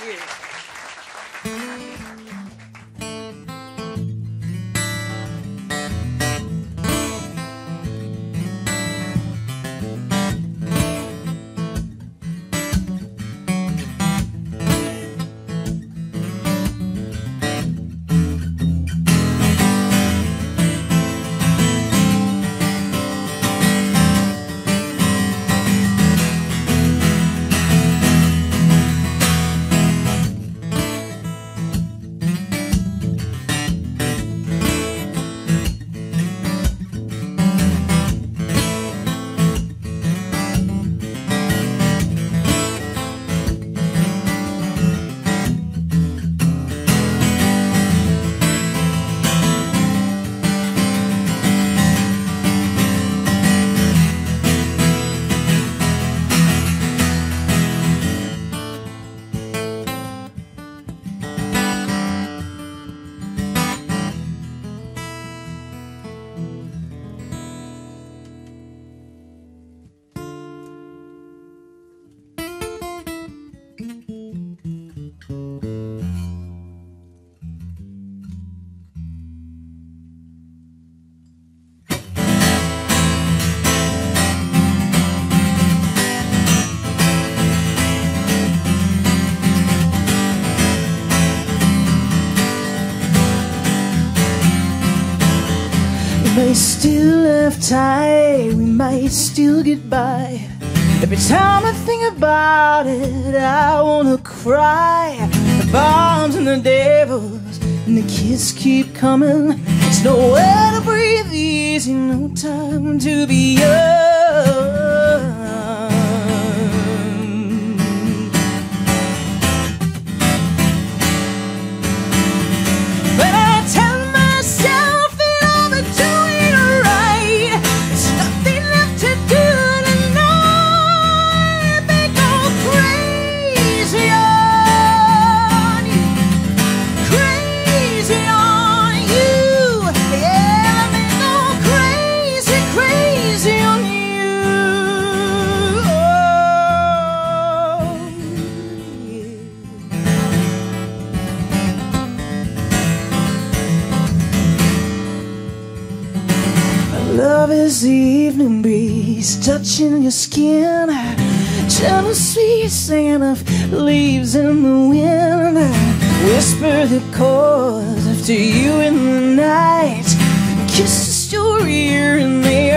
Cheers. Still have time, we might still get by. Every time I think about it, I wanna cry. The bombs and the devils and the kids keep coming. There's nowhere to breathe easy, no time to be young. Love is the evening breeze touching your skin. Gentle sweet singing of leaves in the wind. Whisper the chords after you in the night. Kiss the story in the early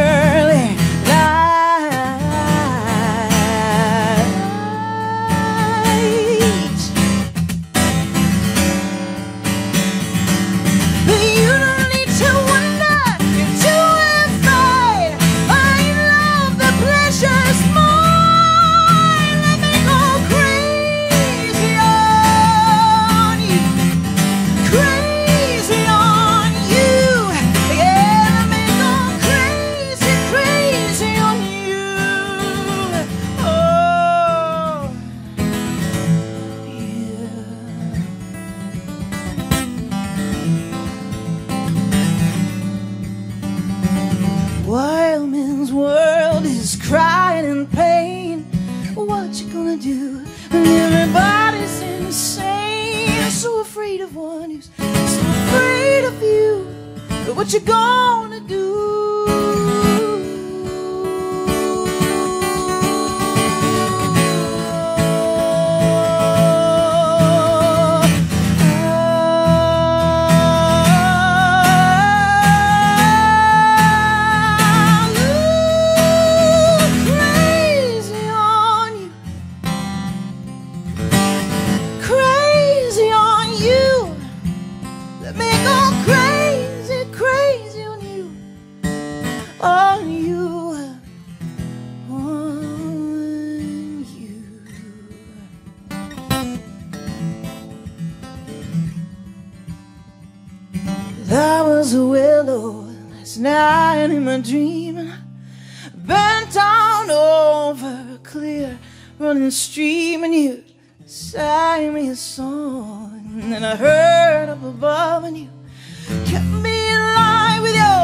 what you gonna do? Let me go was a willow last night in my dream. Bent down over a clear running stream, and you sang me a song. And I heard up above, and you kept me in line with your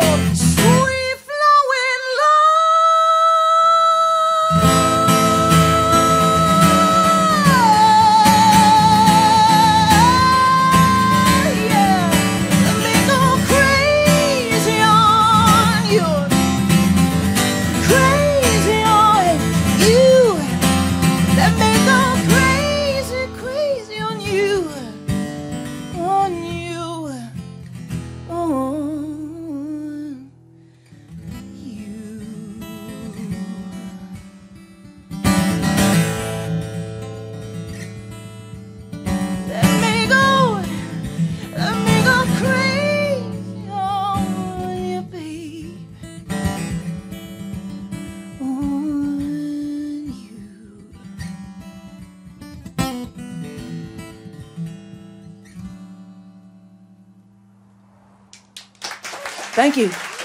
Thank you.